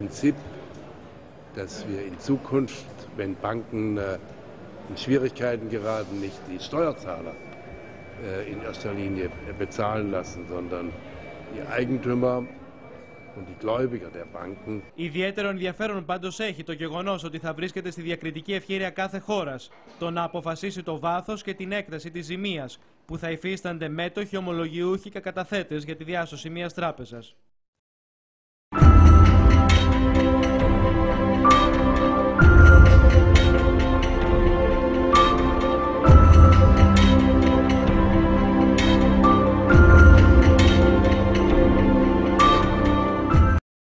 Prinzip, dass wir in Zukunft, wenn Banken äh, in Schwierigkeiten geraten, nicht die Steuerzahler äh, in erster Linie bezahlen lassen, sondern die Eigentümer. Ιδιαίτερο ενδιαφέρον πάντως έχει το γεγονός ότι θα βρίσκεται στη διακριτική ευχαίρεια κάθε χώρας το να αποφασίσει το βάθος και την έκταση της ζημίας που θα υφίστανται μέτοχοι, ομολογιούχοι και καταθέτες για τη διάσωση μιας τράπεζας.